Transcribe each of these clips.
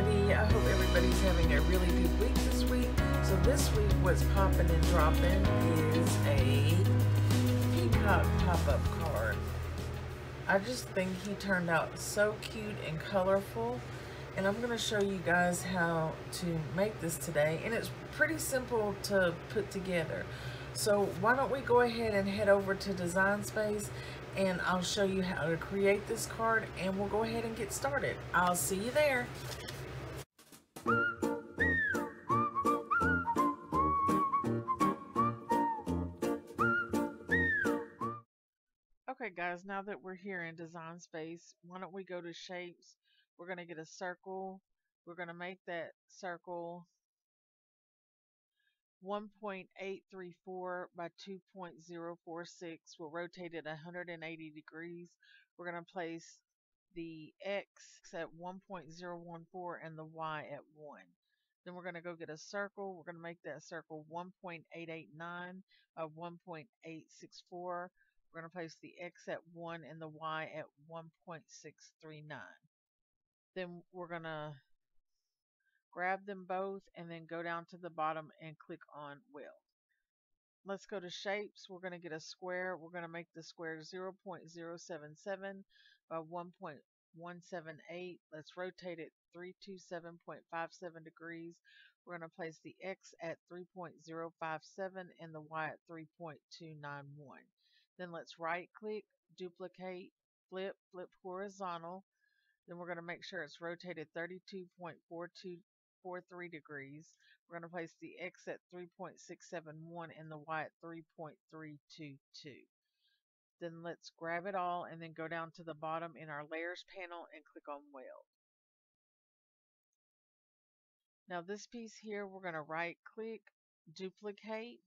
I hope everybody's having a really good week this week. So this week what's popping and dropping is a peacock pop-up card. I just think he turned out so cute and colorful. And I'm going to show you guys how to make this today. And it's pretty simple to put together. So why don't we go ahead and head over to Design Space and I'll show you how to create this card and we'll go ahead and get started. I'll see you there. Okay guys, now that we're here in Design Space, why don't we go to Shapes. We're going to get a circle. We're going to make that circle 1.834 by 2.046. We'll rotate it 180 degrees. We're going to place the x at 1.014 and the y at 1. Then we're going to go get a circle. We're going to make that circle 1.889 by 1.864. We're going to place the x at 1 and the y at 1.639. Then we're going to grab them both and then go down to the bottom and click on weld. Let's go to shapes. We're going to get a square. We're going to make the square 0.077 by 1.178. Let's rotate it 327.57 degrees. We're going to place the x at 3.057 and the y at 3.291. Then let's right click, duplicate, flip, flip horizontal. Then we're going to make sure it's rotated 32.42 43 degrees. We're going to place the X at 3.671 and the Y at 3.322. Then let's grab it all and then go down to the bottom in our layers panel and click on weld. Now this piece here we're going to right click, duplicate.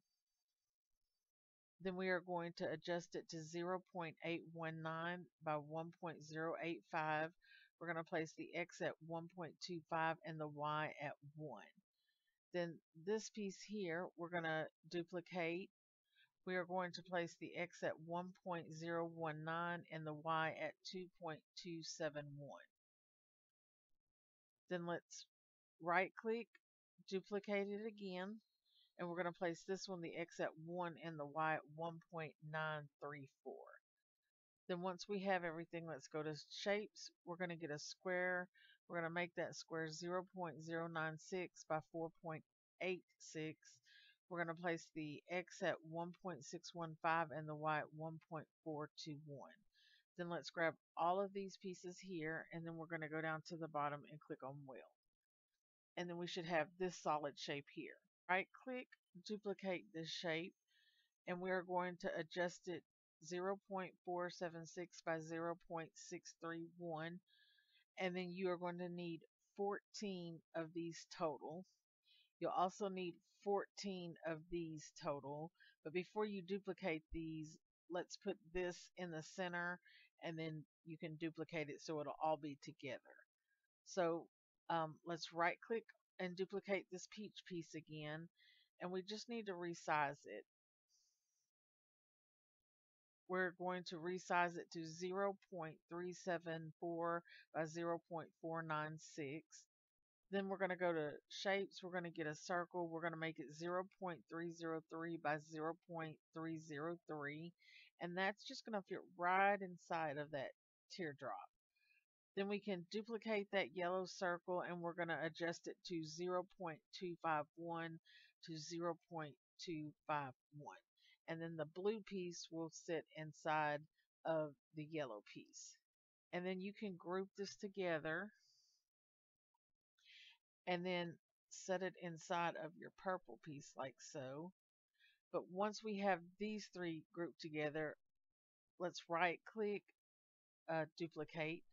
Then we are going to adjust it to 0.819 by 1.085 we're going to place the x at 1.25 and the y at 1. Then this piece here, we're going to duplicate. We are going to place the x at 1.019 and the y at 2.271. Then let's right click, duplicate it again, and we're going to place this one, the x at 1 and the y at 1.934. Then once we have everything, let's go to shapes. We're going to get a square. We're going to make that square 0.096 by 4.86. We're going to place the x at 1.615 and the y at 1.421. Then let's grab all of these pieces here and then we're going to go down to the bottom and click on weld. And then we should have this solid shape here. Right click, duplicate this shape, and we are going to adjust it 0.476 by 0.631 and then you are going to need 14 of these total. You'll also need 14 of these total but before you duplicate these let's put this in the center and then you can duplicate it so it'll all be together. So um, let's right click and duplicate this peach piece again and we just need to resize it we're going to resize it to 0.374 by 0.496. Then we're going to go to shapes. We're going to get a circle. We're going to make it 0.303 by 0.303. And that's just going to fit right inside of that teardrop. Then we can duplicate that yellow circle and we're going to adjust it to 0.251 to 0.251 and then the blue piece will sit inside of the yellow piece. And then you can group this together and then set it inside of your purple piece like so. But once we have these three grouped together, let's right click, uh, duplicate,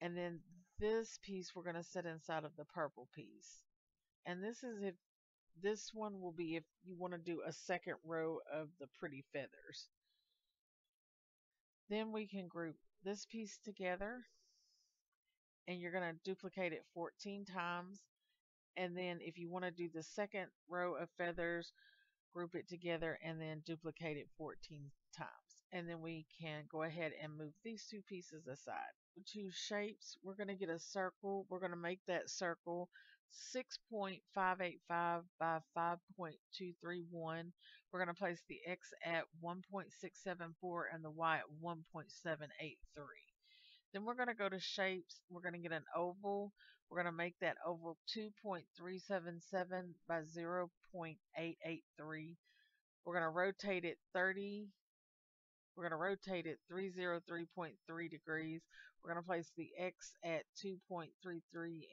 and then this piece we're going to set inside of the purple piece. And this is if this one will be if you want to do a second row of the pretty feathers. Then we can group this piece together and you're going to duplicate it 14 times. And then if you want to do the second row of feathers, group it together and then duplicate it 14 times. and then we can go ahead and move these two pieces aside. Two shapes, we're going to get a circle. We're going to make that circle 6.585 by 5.231. We're going to place the x at 1.674 and the y at 1.783. Then we're going to go to shapes. We're going to get an oval. We're going to make that oval 2.377 by 0.883. We're going to rotate it 30. We're going to rotate it 303.3 degrees. We're going to place the x at 2.33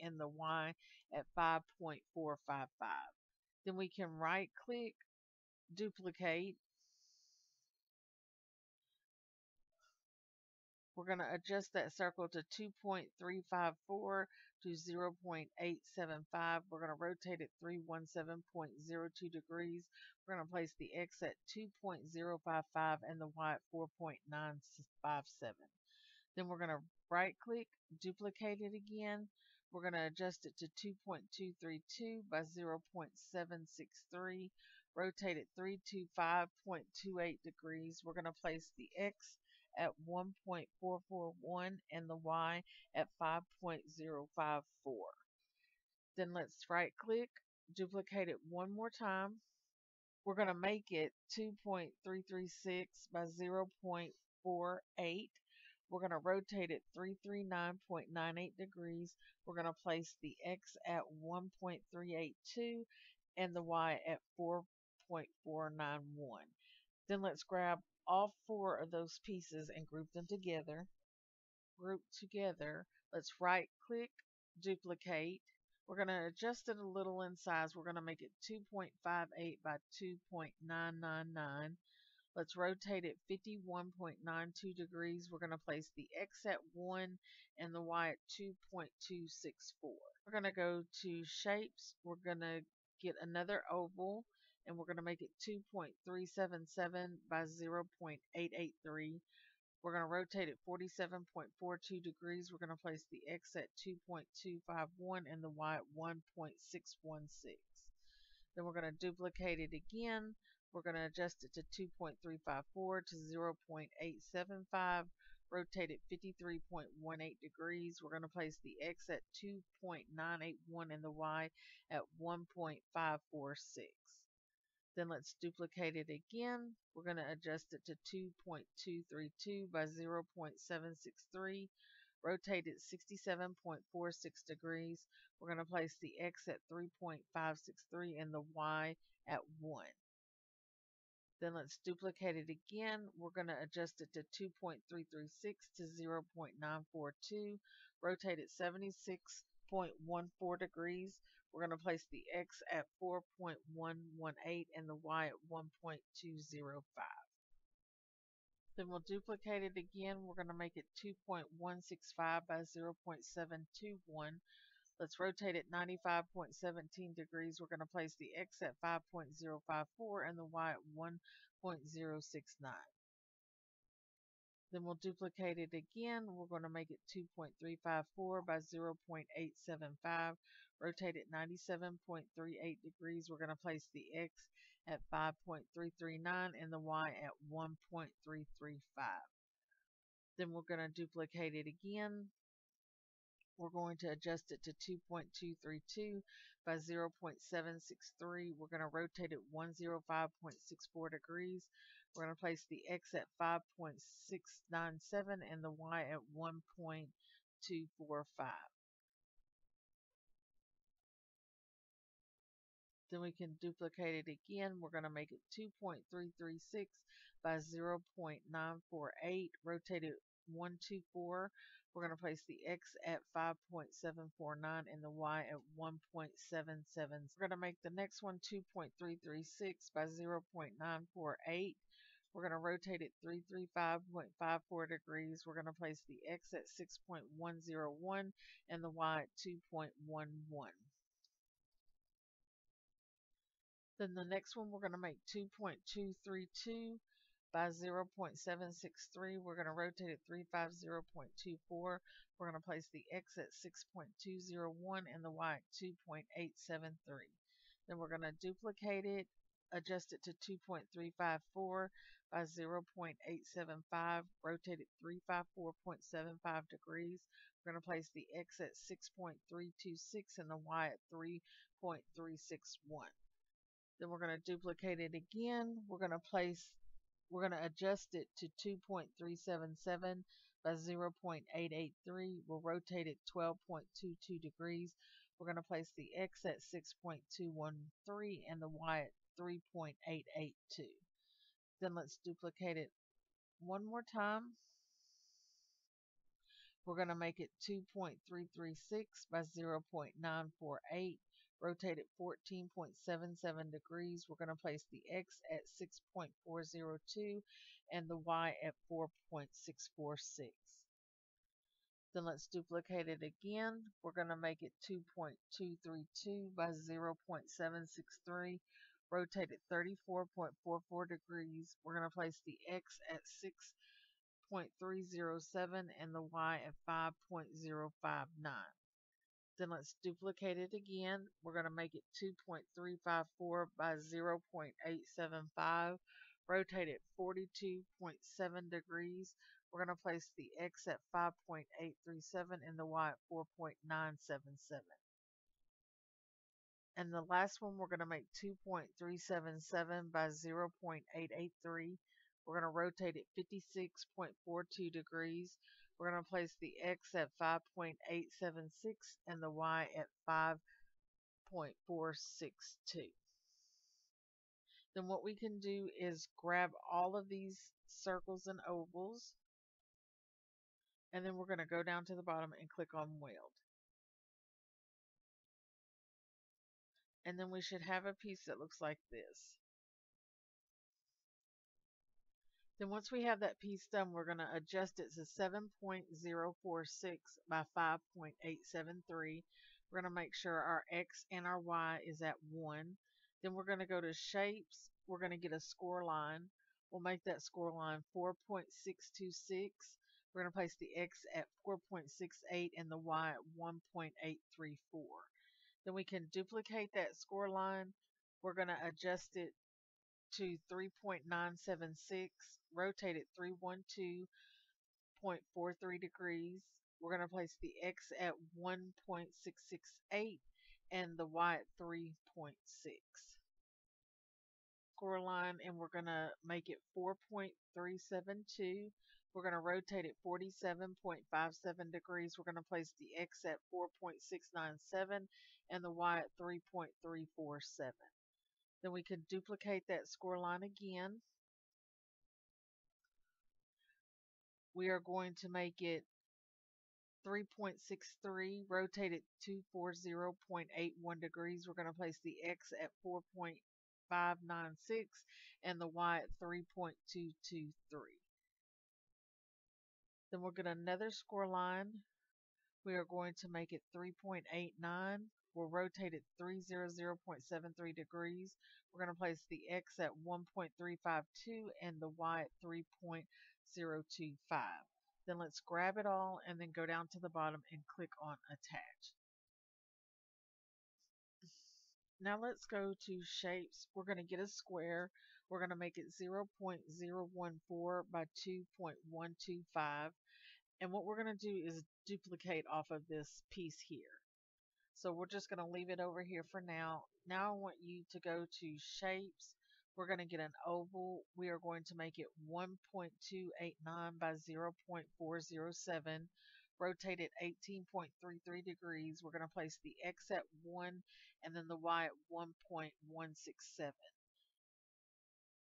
and the y at 5.455. Then we can right click, duplicate, We're going to adjust that circle to 2.354 to 0.875. We're going to rotate it 317.02 degrees. We're going to place the X at 2.055 and the Y at 4.957. Then we're going to right click, duplicate it again. We're going to adjust it to 2.232 by 0.763. Rotate it 325.28 degrees. We're going to place the X at 1.441 and the Y at 5.054. Then let's right click, duplicate it one more time. We're going to make it 2.336 by 0.48. We're going to rotate it 339.98 degrees. We're going to place the X at 1.382 and the Y at 4.491. Then let's grab all four of those pieces and group them together. Group together. Let's right click, duplicate. We're going to adjust it a little in size. We're going to make it 2.58 by 2.999. Let's rotate it 51.92 degrees. We're going to place the X at 1 and the Y at 2.264. We're going to go to shapes. We're going to get another oval and we're going to make it 2.377 by 0.883. We're going to rotate it 47.42 degrees. We're going to place the X at 2.251 and the Y at 1.616. Then we're going to duplicate it again. We're going to adjust it to 2.354 to 0.875. Rotate it 53.18 degrees. We're going to place the X at 2.981 and the Y at 1.546. Then let's duplicate it again. We're going to adjust it to 2.232 by 0.763. Rotate it 67.46 degrees. We're going to place the X at 3.563 and the Y at 1. Then let's duplicate it again. We're going to adjust it to 2.336 to 0.942. Rotate it 76.14 degrees. We're going to place the x at 4.118 and the y at 1.205. Then we'll duplicate it again. We're going to make it 2.165 by 0.721. Let's rotate it 95.17 degrees. We're going to place the x at 5.054 and the y at 1.069. Then we'll duplicate it again. We're going to make it 2.354 by 0.875. Rotate it 97.38 degrees. We're going to place the X at 5.339 and the Y at 1.335. Then we're going to duplicate it again. We're going to adjust it to 2.232 by 0.763. We're going to rotate it 105.64 degrees. We're going to place the X at 5.697 and the Y at 1.245. Then we can duplicate it again. We're going to make it 2.336 by 0.948. Rotate it 124. We're going to place the X at 5.749 and the Y at 1.77. We're going to make the next one 2.336 by 0.948. We're going to rotate it 335.54 degrees. We're going to place the X at 6.101 and the Y at 2.11. Then the next one we're going to make 2.232 by 0.763. We're going to rotate it 350.24. We're going to place the X at 6.201 and the Y at 2.873. Then we're going to duplicate it adjust it to 2.354 by 0.875, rotate it 354.75 degrees. We're going to place the X at 6.326 and the Y at 3.361. Then we're going to duplicate it again. We're going to place, we're going to adjust it to 2.377 by 0.883. We'll rotate it 12.22 degrees. We're going to place the X at 6.213 and the Y at 3.882. Then let's duplicate it one more time. We're going to make it 2.336 by 0.948 rotate it 14.77 degrees. We're going to place the X at 6.402 and the Y at 4.646. Then let's duplicate it again. We're going to make it 2.232 by 0.763. Rotate it 34.44 degrees. We're going to place the X at 6.307 and the Y at 5.059. Then let's duplicate it again. We're going to make it 2.354 by 0.875. Rotate it 42.7 degrees. We're going to place the X at 5.837 and the Y at 4.977. And the last one we're going to make 2.377 by 0.883. We're going to rotate it 56.42 degrees. We're going to place the X at 5.876 and the Y at 5.462. Then what we can do is grab all of these circles and ovals and then we're going to go down to the bottom and click on weld. And then we should have a piece that looks like this. Then once we have that piece done, we're going to adjust it to 7.046 by 5.873. We're going to make sure our X and our Y is at 1. Then we're going to go to shapes. We're going to get a score line. We'll make that score line 4.626. We're going to place the X at 4.68 and the Y at 1.834. Then we can duplicate that score line. We're going to adjust it to 3.976, rotate it 312.43 degrees. We're going to place the X at 1.668 and the Y at 3.6. Score line and we're going to make it 4.372. We're going to rotate it 47.57 degrees. We're going to place the X at 4.697 and the Y at 3.347. Then we could duplicate that score line again. We are going to make it 3.63, rotate it 240.81 degrees. We're going to place the X at 4.596 and the Y at 3.223. Then we'll get another score line. We are going to make it 3.89 We'll rotate it 300.73 degrees. We're going to place the X at 1.352 and the Y at 3.025. Then let's grab it all and then go down to the bottom and click on attach. Now let's go to shapes. We're going to get a square. We're going to make it 0.014 by 2.125. And what we're going to do is duplicate off of this piece here. So we're just going to leave it over here for now. Now I want you to go to shapes. We're going to get an oval. We are going to make it 1.289 by 0.407. Rotate it 18.33 degrees. We're going to place the X at 1 and then the Y at 1.167.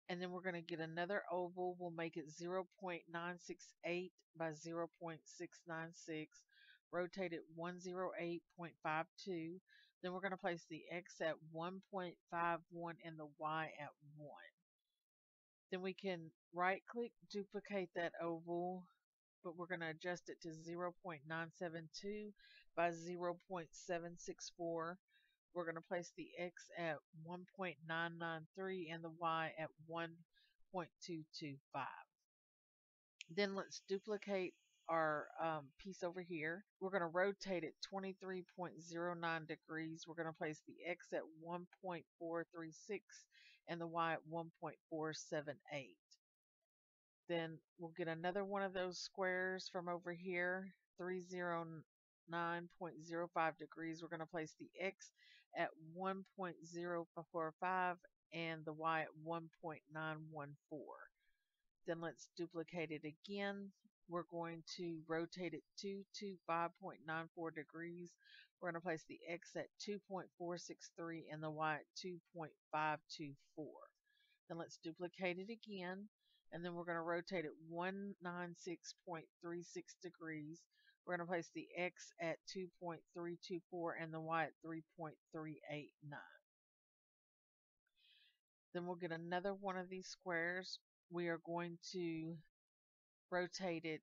And then we're going to get another oval. We'll make it 0.968 by 0.696 rotate it 108.52. Then we're going to place the X at 1.51 and the Y at 1. Then we can right click, duplicate that oval, but we're going to adjust it to 0.972 by 0.764. We're going to place the X at 1.993 and the Y at 1.225. Then let's duplicate our um, piece over here. We're going to rotate it 23.09 degrees. We're going to place the X at 1.436 and the Y at 1.478. Then we'll get another one of those squares from over here, 309.05 degrees. We're going to place the X at 1.045 and the Y at 1.914. Then let's duplicate it again. We're going to rotate it 2 to 5.94 degrees. We're going to place the X at 2.463 and the Y at 2.524. Then let's duplicate it again and then we're going to rotate it 196.36 degrees. We're going to place the X at 2.324 and the Y at 3.389. Then we'll get another one of these squares. We are going to rotate it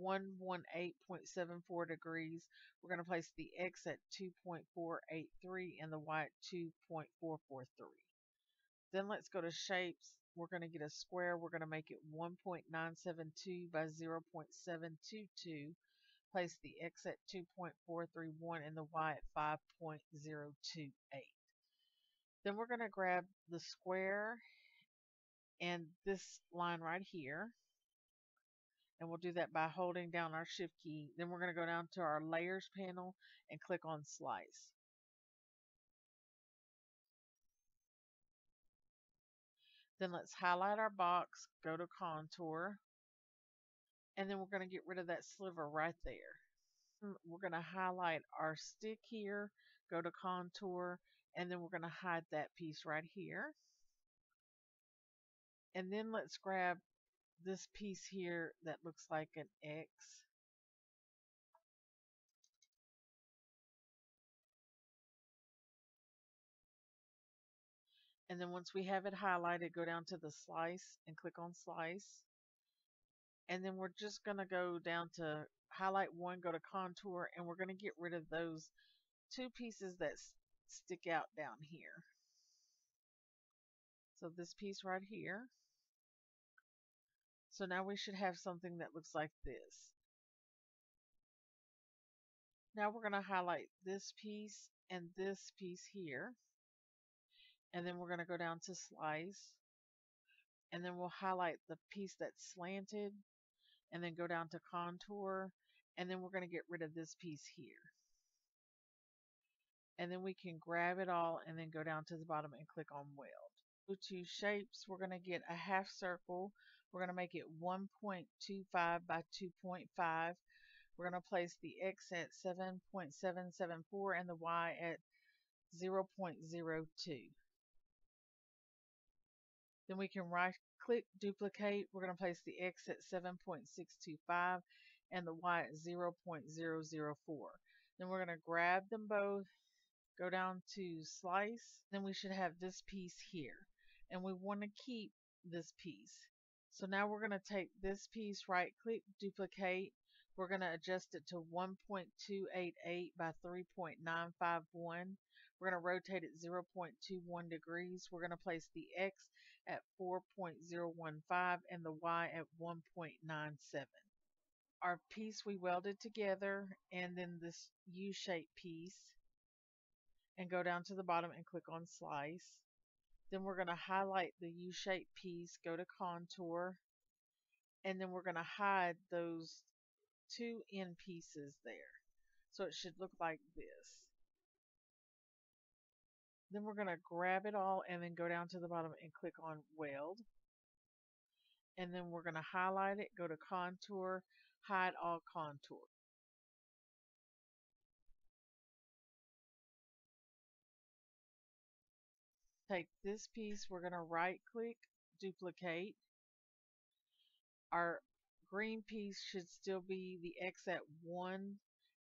118.74 degrees. We're going to place the X at 2.483 and the Y at 2.443. Then let's go to shapes we're going to get a square. We're going to make it 1.972 by 0.722. Place the x at 2.431 and the y at 5.028. Then we're going to grab the square and this line right here. And we'll do that by holding down our shift key. Then we're going to go down to our layers panel and click on slice. Then let's highlight our box, go to contour, and then we're going to get rid of that sliver right there. Hmm, we're going to highlight our stick here, go to contour, and then we're going to hide that piece right here. And then let's grab this piece here that looks like an X. And then once we have it highlighted, go down to the slice and click on slice. And then we're just going to go down to highlight one, go to contour, and we're going to get rid of those two pieces that stick out down here. So this piece right here. So now we should have something that looks like this. Now we're going to highlight this piece and this piece here and then we're going to go down to slice and then we'll highlight the piece that's slanted and then go down to contour and then we're going to get rid of this piece here and then we can grab it all and then go down to the bottom and click on weld. Go to shapes, we're going to get a half circle. We're going to make it 1.25 by 2.5. We're going to place the X at 7.774 and the Y at 0.02. Then we can right click duplicate. We're going to place the X at 7.625 and the Y at 0.004. Then we're going to grab them both, go down to slice. Then we should have this piece here. And we want to keep this piece. So now we're going to take this piece, right click, duplicate. We're going to adjust it to 1.288 by 3.951. We're going to rotate it 0.21 degrees. We're going to place the X at 4.015 and the Y at 1.97. Our piece we welded together and then this U-shaped piece and go down to the bottom and click on slice. Then we're going to highlight the U-shaped piece, go to contour, and then we're going to hide those two end pieces there. So it should look like this. Then we're going to grab it all and then go down to the bottom and click on weld. And then we're going to highlight it, go to contour, hide all contour. Take this piece, we're going to right click, duplicate. Our green piece should still be the X at 1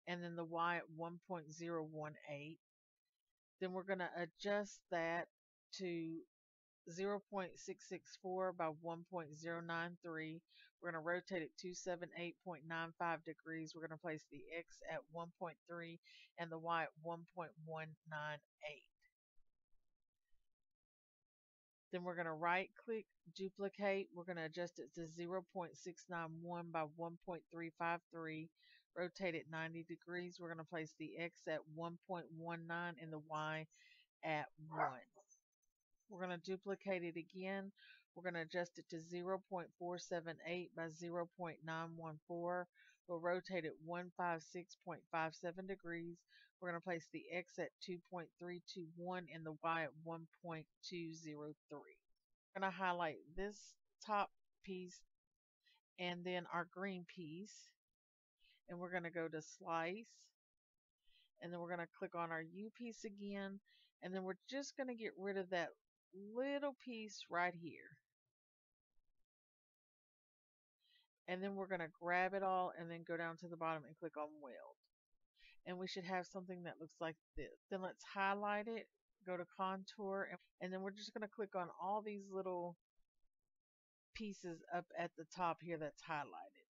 and then the Y at 1.018. Then we're going to adjust that to 0.664 by 1.093. We're going to rotate it 278.95 degrees. We're going to place the X at 1.3 and the Y at 1.198. Then we're going to right click, duplicate. We're going to adjust it to 0.691 by 1.353. Rotate it 90 degrees. We're going to place the X at 1.19 and the Y at 1. We're going to duplicate it again. We're going to adjust it to 0.478 by 0.914. We'll rotate it 156.57 degrees. We're going to place the X at 2.321 and the Y at 1.203. We're going to highlight this top piece and then our green piece. And we're going to go to slice. And then we're going to click on our U piece again. And then we're just going to get rid of that little piece right here. and then we're going to grab it all and then go down to the bottom and click on weld and we should have something that looks like this then let's highlight it go to contour and then we're just going to click on all these little pieces up at the top here that's highlighted.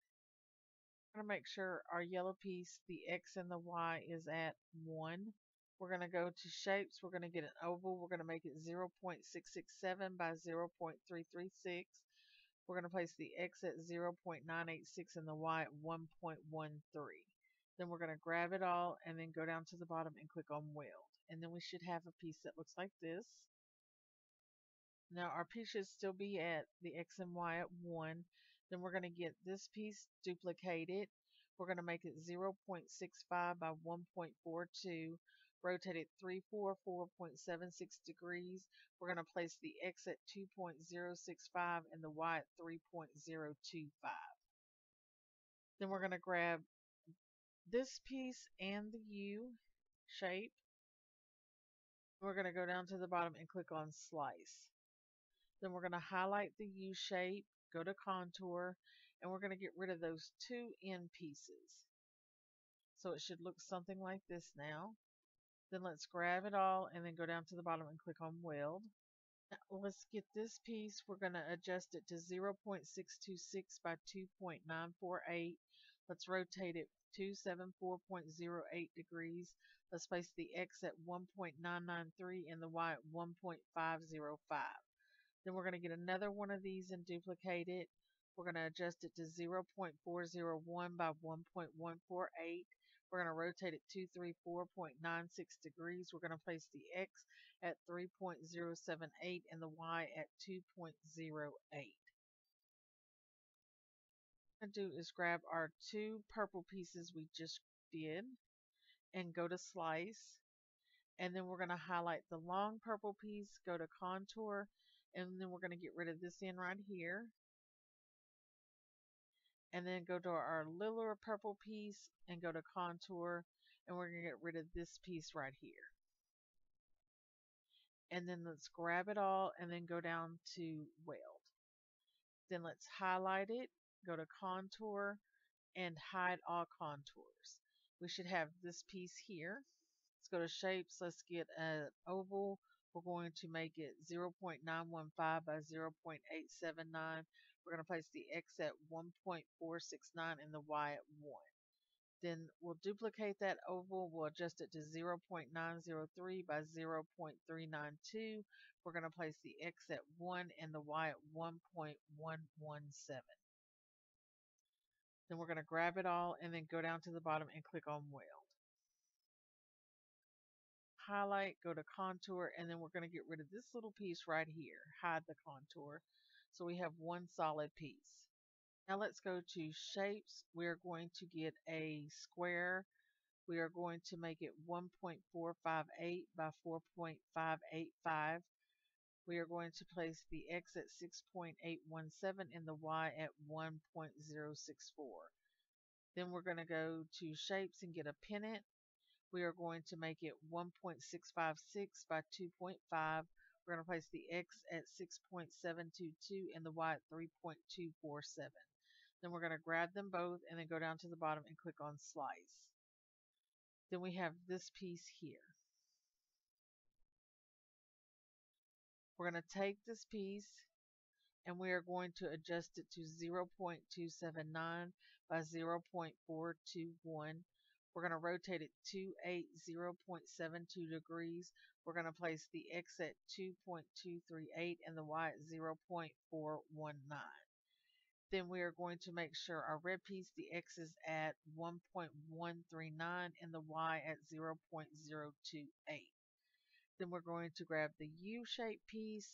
We're going to make sure our yellow piece the X and the Y is at 1 we're going to go to shapes we're going to get an oval we're going to make it 0.667 by 0.336 we're going to place the X at 0.986 and the Y at 1.13. Then we're going to grab it all and then go down to the bottom and click on weld. And then we should have a piece that looks like this. Now our piece should still be at the X and Y at 1. Then we're going to get this piece duplicated. We're going to make it 0.65 by 1.42 rotate it 344.76 degrees. We're going to place the X at 2.065 and the Y at 3.025. Then we're going to grab this piece and the U shape. We're going to go down to the bottom and click on slice. Then we're going to highlight the U shape, go to contour, and we're going to get rid of those two end pieces. So it should look something like this now. Then let's grab it all and then go down to the bottom and click on weld. Now let's get this piece. We're going to adjust it to 0.626 by 2.948. Let's rotate it 274.08 degrees. Let's place the X at 1.993 and the Y at 1.505. Then we're going to get another one of these and duplicate it. We're going to adjust it to 0.401 by 1.148. We're going to rotate it 234.96 degrees. We're going to place the X at 3.078 and the Y at 2.08. Going to do is grab our two purple pieces we just did and go to slice and then we're going to highlight the long purple piece, go to contour, and then we're going to get rid of this end right here and then go to our littler purple piece and go to contour and we're going to get rid of this piece right here. And then let's grab it all and then go down to weld. Then let's highlight it, go to contour and hide all contours. We should have this piece here. Let's go to shapes. Let's get an oval. We're going to make it 0.915 by 0.879 we're going to place the X at 1.469 and the Y at 1. Then we'll duplicate that oval. We'll adjust it to 0.903 by 0.392. We're going to place the X at 1 and the Y at 1.117. Then we're going to grab it all and then go down to the bottom and click on weld. Highlight, go to contour, and then we're going to get rid of this little piece right here. Hide the contour. So we have one solid piece. Now let's go to shapes. We're going to get a square. We are going to make it 1.458 by 4.585. We are going to place the X at 6.817 and the Y at 1.064. Then we're going to go to shapes and get a pennant. We are going to make it 1.656 by 2.5 we're going to place the X at 6.722 and the Y at 3.247. Then we're going to grab them both and then go down to the bottom and click on slice. Then we have this piece here. We're going to take this piece and we are going to adjust it to 0.279 by 0.421. We're going to rotate it 280.72 degrees. We're going to place the X at 2.238 and the Y at 0.419. Then we are going to make sure our red piece, the X is at 1.139 and the Y at 0.028. Then we're going to grab the U-shaped piece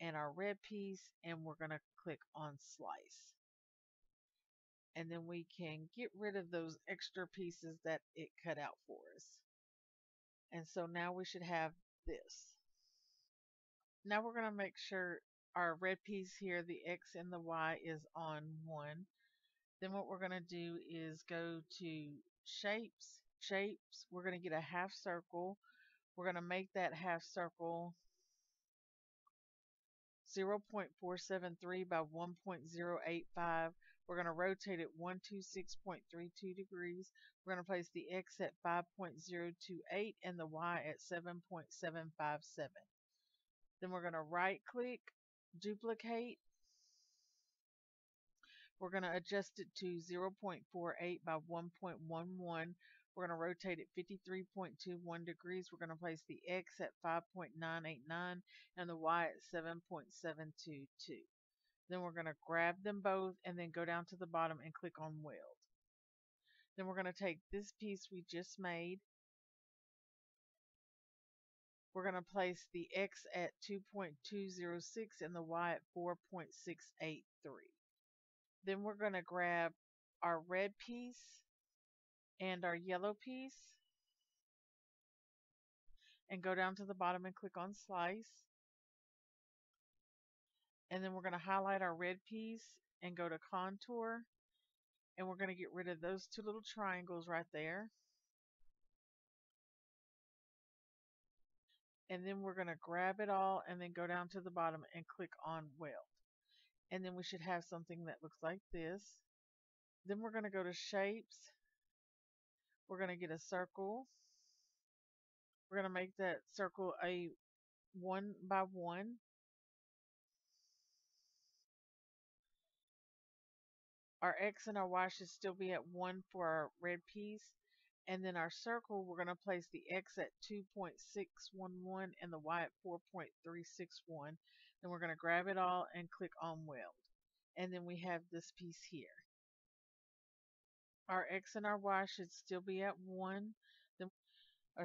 and our red piece and we're going to click on slice. And then we can get rid of those extra pieces that it cut out for us. And so now we should have this. Now we're going to make sure our red piece here, the X and the Y is on 1. Then what we're going to do is go to shapes, shapes, we're going to get a half circle. We're going to make that half circle 0.473 by 1.085. We're going to rotate it 126.32 degrees. We're going to place the X at 5.028 and the Y at 7.757. Then we're going to right click, duplicate. We're going to adjust it to 0.48 by 1.11. We're going to rotate it 53.21 degrees. We're going to place the X at 5.989 and the Y at 7.722. Then we're going to grab them both and then go down to the bottom and click on weld. Then we're going to take this piece we just made. We're going to place the X at 2.206 and the Y at 4.683. Then we're going to grab our red piece and our yellow piece. And go down to the bottom and click on slice. And then we're going to highlight our red piece and go to contour. And we're going to get rid of those two little triangles right there. And then we're going to grab it all and then go down to the bottom and click on weld. And then we should have something that looks like this. Then we're going to go to shapes we're going to get a circle. We're going to make that circle a one by one. Our X and our Y should still be at 1 for our red piece. And then our circle, we're going to place the X at 2.611 and the Y at 4.361. Then we're going to grab it all and click on weld. And then we have this piece here. Our X and our Y should still be at 1. Then, uh,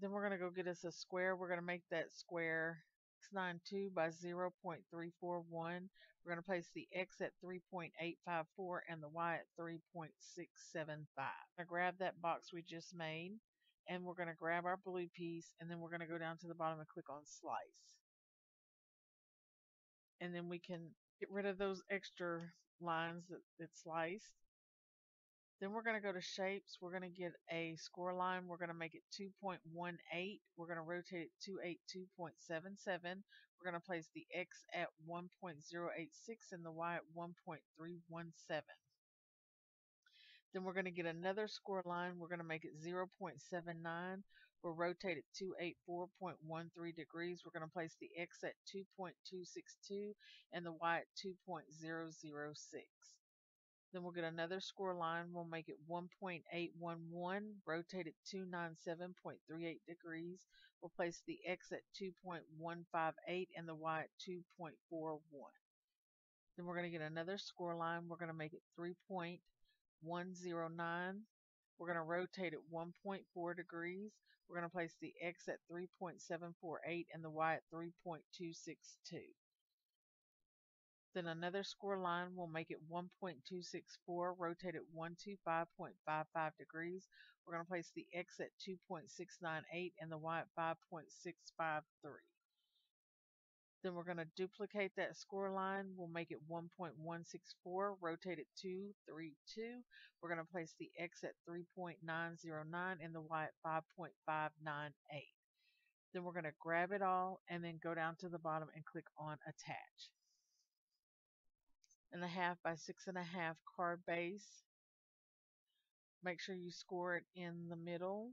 then we're going to go get us a square. We're going to make that square 692 by 0.341. We're going to place the X at 3.854 and the Y at 3.675. I'm going to grab that box we just made and we're going to grab our blue piece and then we're going to go down to the bottom and click on slice. And then we can get rid of those extra lines that, that sliced then we're going to go to shapes. We're going to get a score line. We're going to make it 2.18. We're going to rotate it 282.77. We're going to place the X at 1.086 and the Y at 1.317. Then we're going to get another score line. We're going to make it 0.79. We'll rotate it 284.13 degrees. We're going to place the X at 2.262 and the Y at 2.006. Then we'll get another score line. We'll make it 1.811, rotate it 297.38 degrees. We'll place the X at 2.158 and the Y at 2.41. Then we're going to get another score line. We're going to make it 3.109. We're going to rotate it 1.4 degrees. We're going to place the X at 3.748 and the Y at 3.262. Then another score line will make it 1.264, rotate it 125.55 degrees. We're going to place the X at 2.698 and the Y at 5.653. Then we're going to duplicate that score line. We'll make it 1.164, rotate it 232. We're going to place the X at 3.909 and the Y at 5.598. Then we're going to grab it all and then go down to the bottom and click on attach and a half by six and a half card base. Make sure you score it in the middle.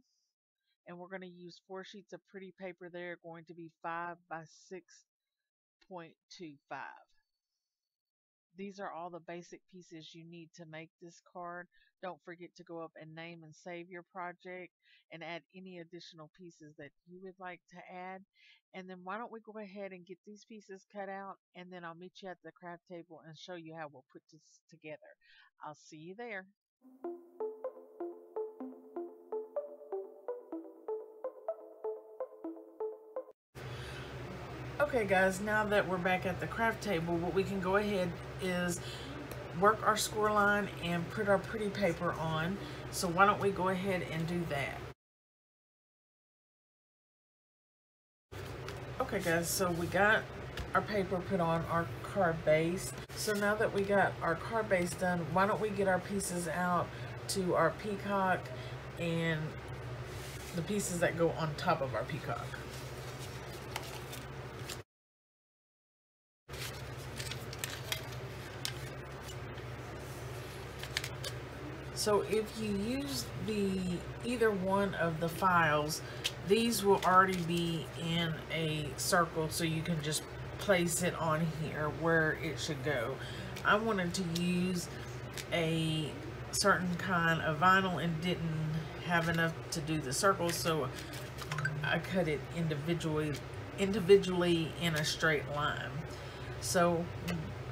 And we're going to use four sheets of pretty paper. They're going to be five by 6.25. these are all the basic pieces you need to make this card. Don't forget to go up and name and save your project and add any additional pieces that you would like to add. And then why don't we go ahead and get these pieces cut out and then I'll meet you at the craft table and show you how we'll put this together. I'll see you there. Okay guys, now that we're back at the craft table, what we can go ahead is work our score line and put our pretty paper on. So why don't we go ahead and do that. Okay guys, so we got our paper put on our card base. So now that we got our card base done, why don't we get our pieces out to our peacock and the pieces that go on top of our peacock. So if you use the either one of the files, these will already be in a circle so you can just place it on here where it should go. I wanted to use a certain kind of vinyl and didn't have enough to do the circles so I cut it individually individually in a straight line. So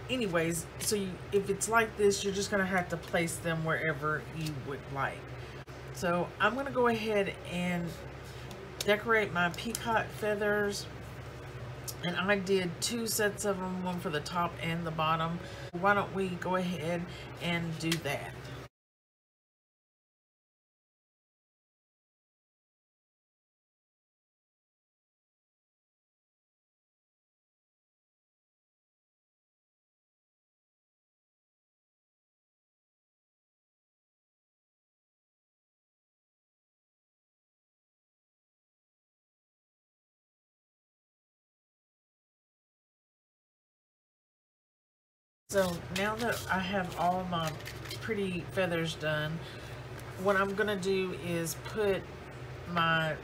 anyways, so you, if it's like this, you're just going to have to place them wherever you would like. So I'm going to go ahead and decorate my peacock feathers. And I did two sets of them, one for the top and the bottom. Why don't we go ahead and do that? So now that I have all my pretty feathers done, what I'm going to do is put my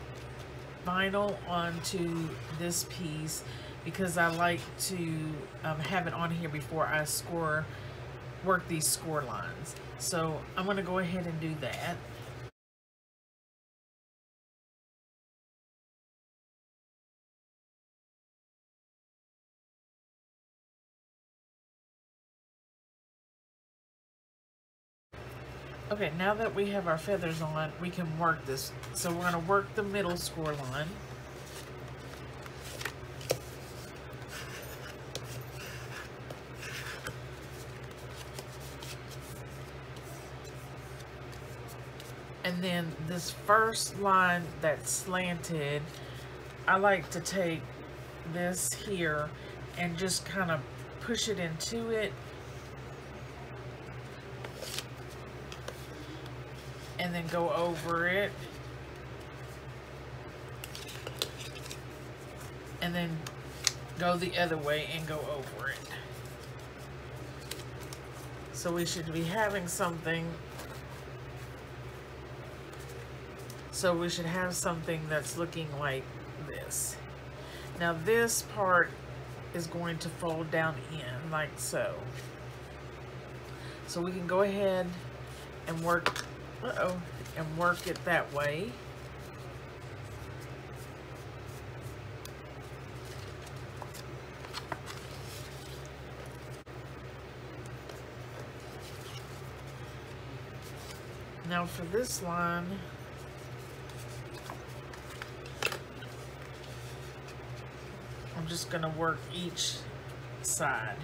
vinyl onto this piece because I like to um, have it on here before I score, work these score lines. So I'm going to go ahead and do that. Okay, now that we have our feathers on, we can work this. So we're going to work the middle score line. And then this first line that's slanted, I like to take this here and just kind of push it into it and then go over it. And then go the other way and go over it. So we should be having something so we should have something that's looking like this. Now this part is going to fold down in like so. So we can go ahead and work and work it that way. Now for this line, I'm just going to work each side.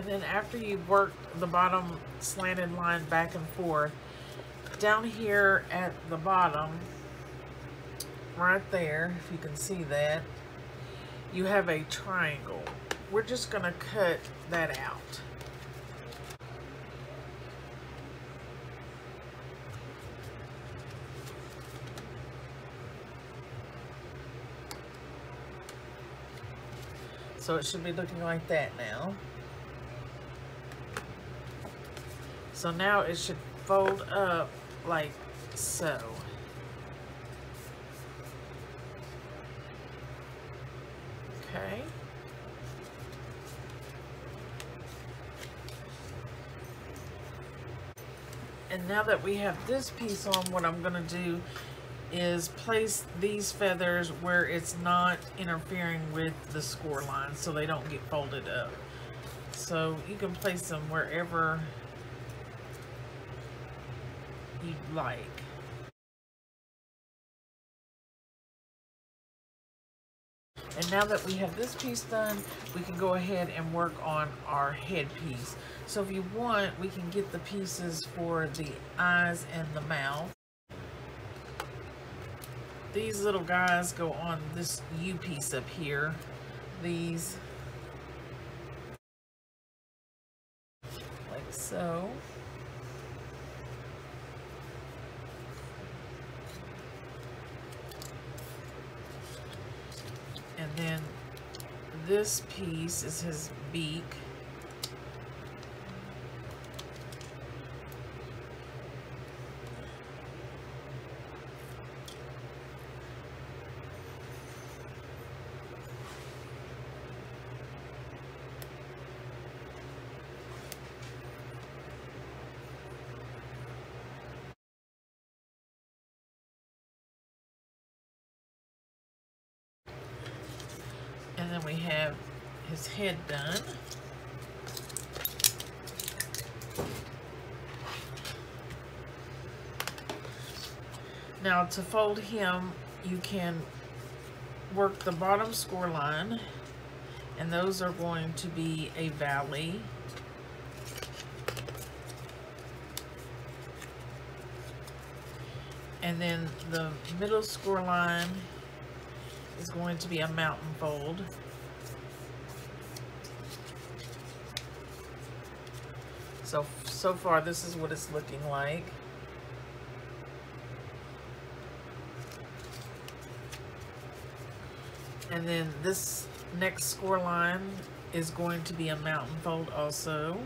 And then after you've worked the bottom slanted line back and forth, down here at the bottom, right there, if you can see that, you have a triangle. We're just going to cut that out. So it should be looking like that now. So now it should fold up like so. Okay. And now that we have this piece on, what I'm going to do is place these feathers where it's not interfering with the score line so they don't get folded up. So you can place them wherever you'd like. And now that we have this piece done, we can go ahead and work on our head piece. So if you want, we can get the pieces for the eyes and the mouth. These little guys go on this U piece up here. These. Like so. And then this piece is his beak. And then we have his head done. Now to fold him, you can work the bottom score line and those are going to be a valley. And then the middle score line is going to be a mountain fold. So, so far this is what it's looking like. And then this next score line is going to be a mountain fold also.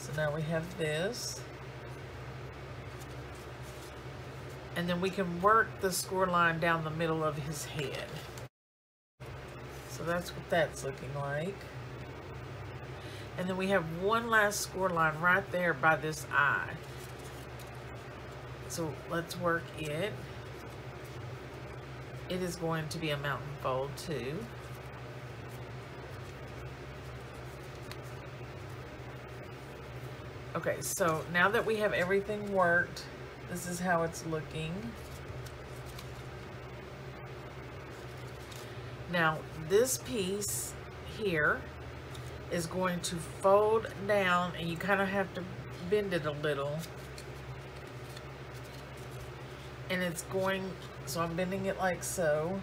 So now we have this. And then we can work the score line down the middle of his head. That's what that's looking like. And then we have one last score line right there by this eye. So let's work it. It is going to be a mountain fold too. Okay, so now that we have everything worked, this is how it's looking. Now, this piece here is going to fold down and you kind of have to bend it a little. And it's going, so I'm bending it like so.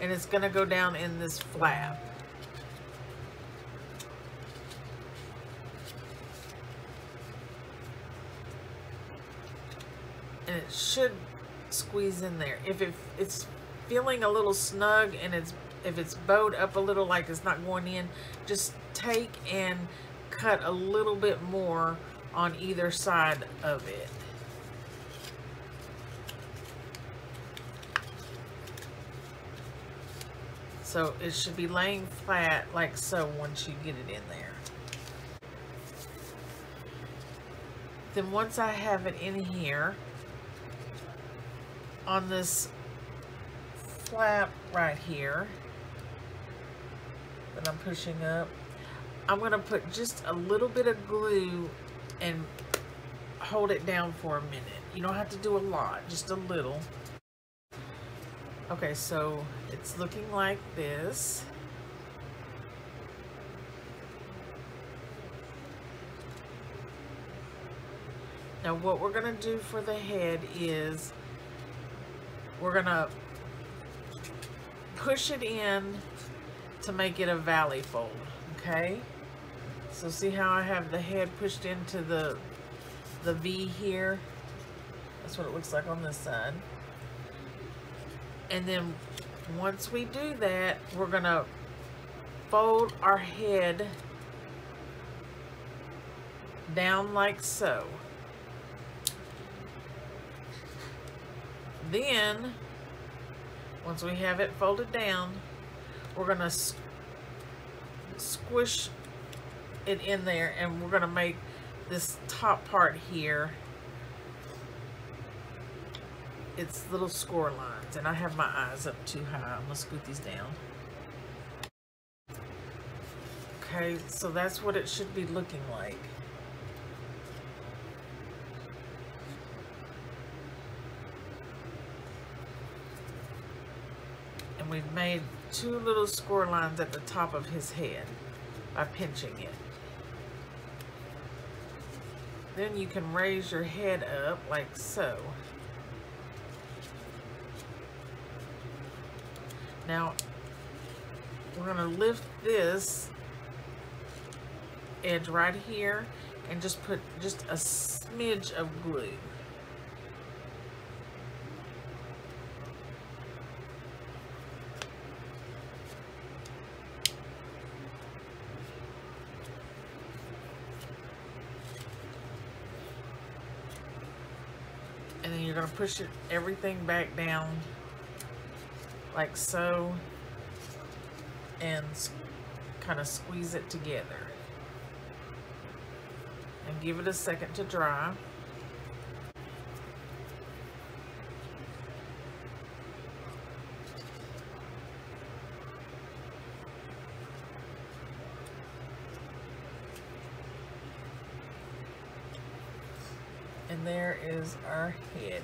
And it's going to go down in this flap. and it should squeeze in there. If it, it's feeling a little snug and it's if it's bowed up a little like it's not going in, just take and cut a little bit more on either side of it. So it should be laying flat like so once you get it in there. Then once I have it in here, on this flap right here that I'm pushing up, I'm going to put just a little bit of glue and hold it down for a minute. You don't have to do a lot, just a little. Okay, so it's looking like this. Now what we're going to do for the head is we're gonna push it in to make it a valley fold, okay? So see how I have the head pushed into the, the V here? That's what it looks like on this side. And then once we do that, we're gonna fold our head down like so. Then, once we have it folded down, we're gonna squish it in there and we're gonna make this top part here it's little score lines and I have my eyes up too high. I'm gonna scoot these down. Okay, so that's what it should be looking like. We've made two little score lines at the top of his head by pinching it. Then you can raise your head up like so. Now, we're going to lift this edge right here and just put just a smidge of glue. And then you're going to push it everything back down like so and kind of squeeze it together and give it a second to dry. And there is our head.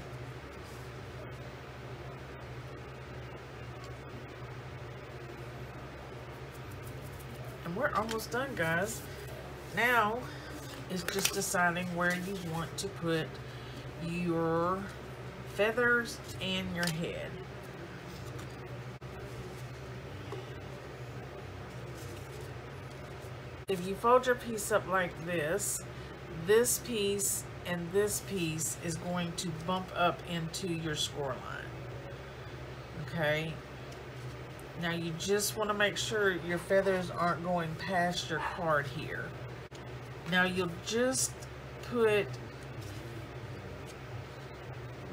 And we're almost done, guys. Now, it's just deciding where you want to put your feathers and your head. If you fold your piece up like this, this piece and this piece is going to bump up into your score line. Okay, now you just want to make sure your feathers aren't going past your card here. Now you'll just put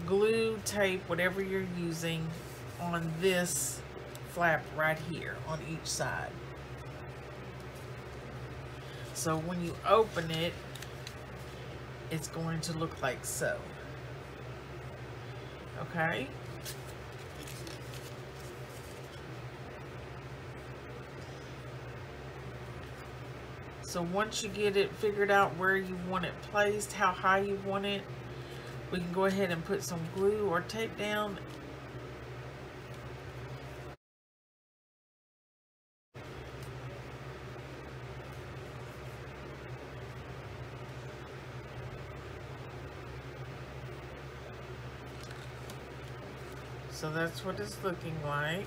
glue, tape, whatever you're using on this flap right here on each side. So when you open it, it's going to look like so. Okay? So once you get it figured out where you want it placed, how high you want it, we can go ahead and put some glue or tape down So that's what it's looking like.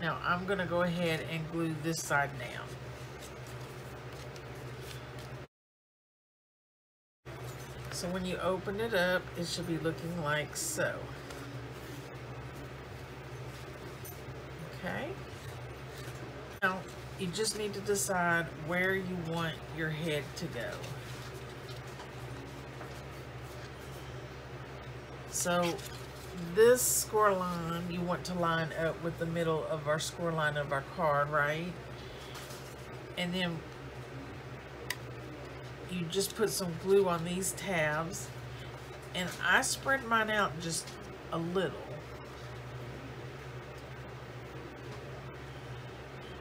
Now I'm going to go ahead and glue this side down. So when you open it up, it should be looking like so. Okay. Now, you just need to decide where you want your head to go. So this score line you want to line up with the middle of our score line of our card, right? And then you just put some glue on these tabs and I spread mine out just a little.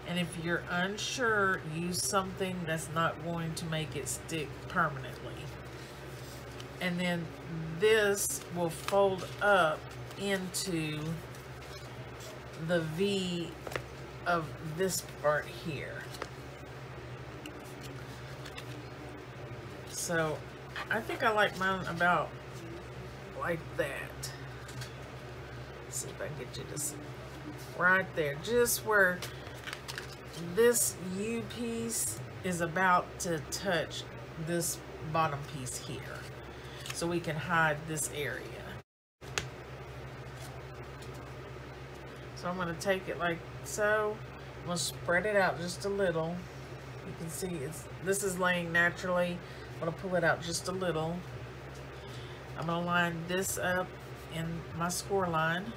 And if you're unsure, use something that's not going to make it stick permanently. And then this will fold up into the V of this part here. So I think I like mine about like that. see if I can get you to see. Right there, just where this U piece is about to touch this bottom piece here. So we can hide this area. So I'm going to take it like so. I'm going to spread it out just a little. You can see it's this is laying naturally. I'm going to pull it out just a little. I'm going to line this up in my score line.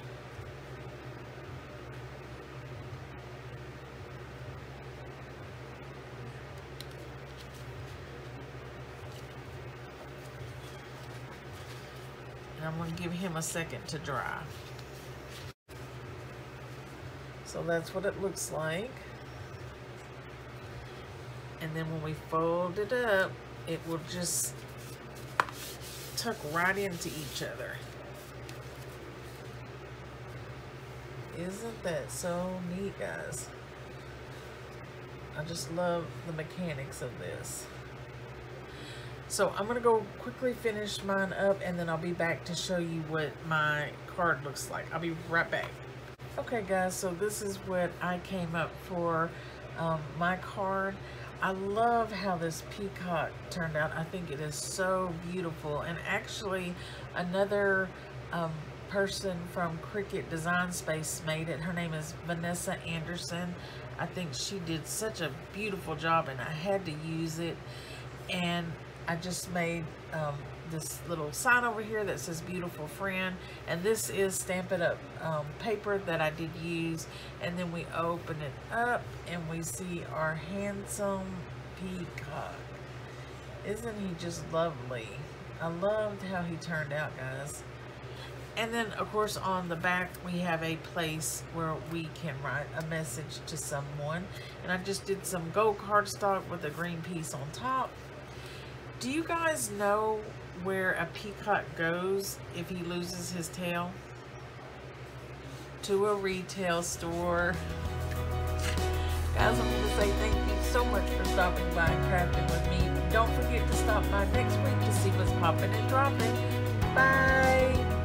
I'm going to give him a second to dry. So that's what it looks like. And then when we fold it up, it will just tuck right into each other. Isn't that so neat, guys? I just love the mechanics of this. So I'm going to go quickly finish mine up and then I'll be back to show you what my card looks like. I'll be right back. Okay guys, so this is what I came up for um, my card. I love how this peacock turned out. I think it is so beautiful. And actually, another um, person from Cricut Design Space made it. Her name is Vanessa Anderson. I think she did such a beautiful job and I had to use it. And I just made um, this little sign over here that says beautiful friend and this is Stampin' Up um, paper that I did use and then we open it up and we see our handsome peacock. Isn't he just lovely? I loved how he turned out guys. And then of course on the back we have a place where we can write a message to someone. And I just did some gold cardstock with a green piece on top do you guys know where a peacock goes if he loses his tail? To a retail store. Guys, I'm going to say thank you so much for stopping by and crafting with me. Don't forget to stop by next week to see what's popping and dropping. Bye!